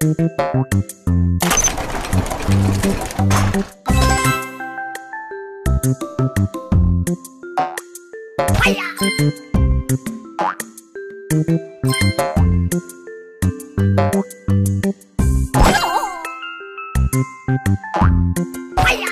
哎呀！走！哎呀！